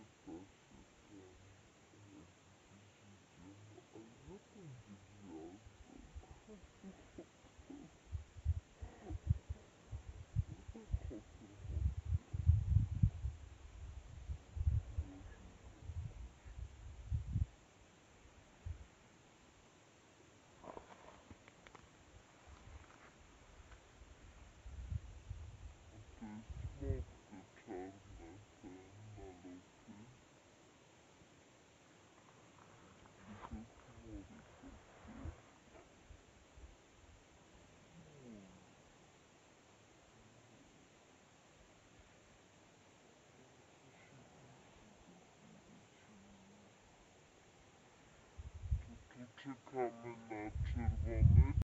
afectats to come in love.